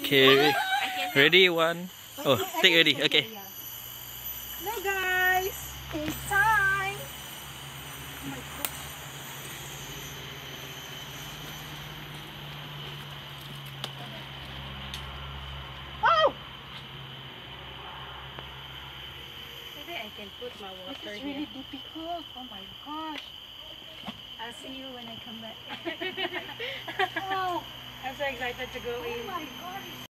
Okay, ready one. Oh, take ready. Okay. Hello guys! It's time! Oh my gosh. Oh! Maybe I can put my This water is here. really difficult. Oh my gosh. I'll see you when I come back. I'm so excited to go oh in.